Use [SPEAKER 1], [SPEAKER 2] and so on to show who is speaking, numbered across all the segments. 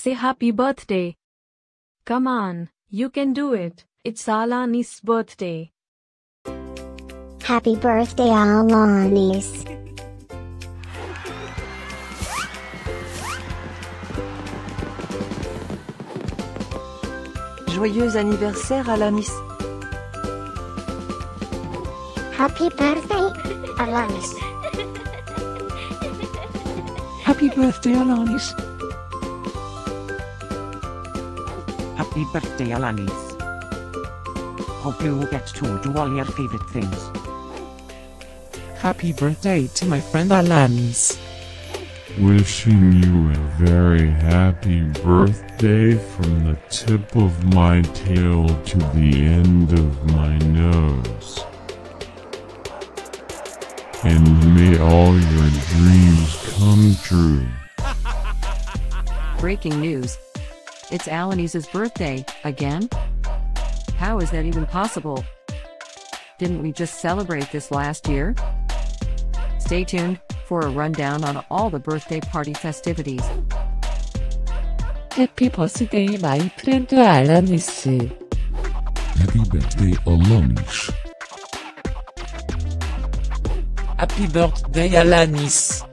[SPEAKER 1] Say happy birthday. Come on, you can do it. It's Alanys' birthday.
[SPEAKER 2] Happy birthday, Alanys.
[SPEAKER 3] Joyeux anniversaire Alanys.
[SPEAKER 2] Happy birthday, Alanys.
[SPEAKER 4] Happy birthday, Alanys.
[SPEAKER 5] Happy birthday, Alanys. Hope you get to do all your favorite things.
[SPEAKER 4] Happy birthday to my friend Alanys.
[SPEAKER 6] Wishing you a very happy birthday from the tip of my tail to the end of my nose. And may all your dreams come true.
[SPEAKER 3] Breaking news. It's Alanys's birthday, again? How is that even possible? Didn't we just celebrate this last year? Stay tuned for a rundown on all the birthday party festivities.
[SPEAKER 4] Happy birthday, my friend Alanys.
[SPEAKER 6] Happy birthday, Alanys.
[SPEAKER 4] Happy birthday, Alanys.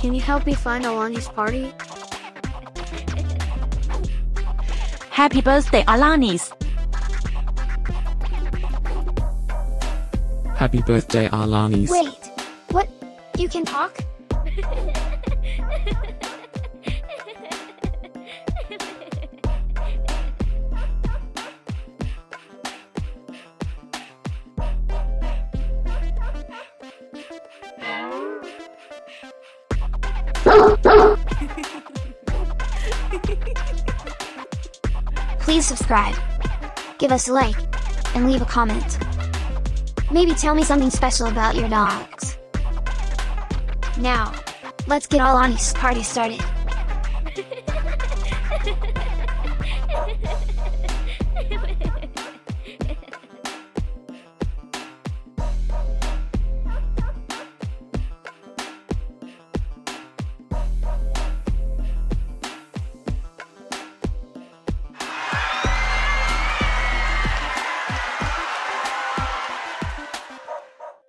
[SPEAKER 7] Can you help me find Alanys' party?
[SPEAKER 8] Happy birthday, Alanys.
[SPEAKER 4] Happy birthday, Alanys.
[SPEAKER 2] Wait, what? You can talk? Please subscribe, give us a like, and leave a comment. Maybe tell me something special about your dogs. Now, let's get all Ani's party started.